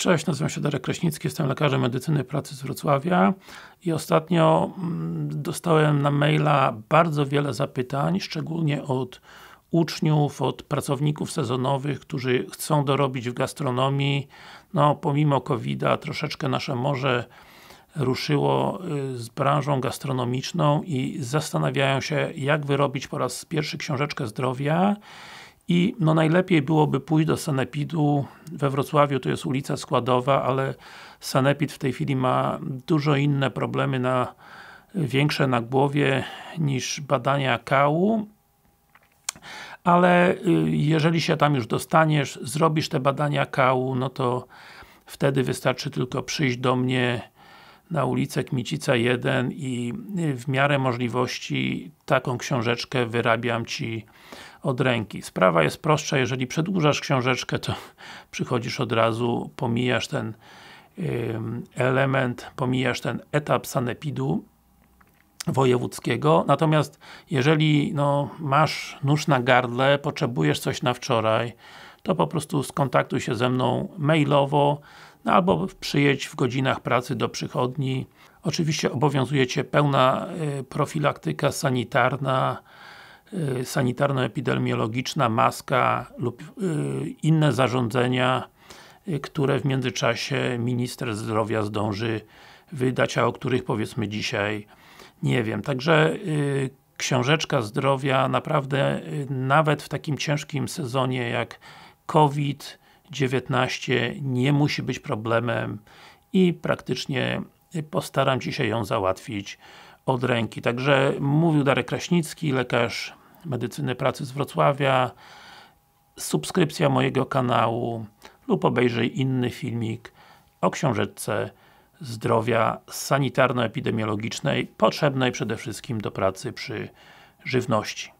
Cześć, nazywam się Darek Kraśnicki, jestem lekarzem medycyny pracy z Wrocławia i ostatnio mm, dostałem na maila bardzo wiele zapytań, szczególnie od uczniów, od pracowników sezonowych, którzy chcą dorobić w gastronomii. No, pomimo COVID-a troszeczkę nasze morze ruszyło y, z branżą gastronomiczną i zastanawiają się, jak wyrobić po raz pierwszy książeczkę zdrowia i no najlepiej byłoby pójść do Sanepidu. We Wrocławiu, to jest ulica Składowa, ale Sanepid w tej chwili ma dużo inne problemy na większe na głowie niż badania kału ale y, jeżeli się tam już dostaniesz, zrobisz te badania kału, no to wtedy wystarczy tylko przyjść do mnie na ulicę Kmicica 1 i w miarę możliwości taką książeczkę wyrabiam Ci od ręki. Sprawa jest prostsza, jeżeli przedłużasz książeczkę, to przychodzisz od razu, pomijasz ten element, pomijasz ten etap sanepidu wojewódzkiego, natomiast jeżeli no, masz nóż na gardle, potrzebujesz coś na wczoraj, to po prostu skontaktuj się ze mną mailowo, no, albo przyjedź w godzinach pracy do przychodni. Oczywiście obowiązuje Cię pełna y, profilaktyka sanitarna, sanitarno-epidemiologiczna, maska lub y, inne zarządzenia, które w międzyczasie Minister Zdrowia zdąży wydać, a o których powiedzmy dzisiaj nie wiem. Także książeczka zdrowia naprawdę nawet w takim ciężkim sezonie jak COVID-19 nie musi być problemem i praktycznie postaram się ją załatwić od ręki. Także mówił Darek Kraśnicki, lekarz medycyny pracy z Wrocławia. Subskrypcja mojego kanału lub obejrzyj inny filmik o książeczce zdrowia sanitarno-epidemiologicznej, potrzebnej przede wszystkim do pracy przy żywności.